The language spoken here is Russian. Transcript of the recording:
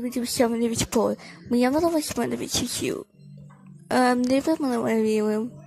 будем всем ведь пол. Меня мало восьмой любить чуть-чуть. Эм, не вы мало.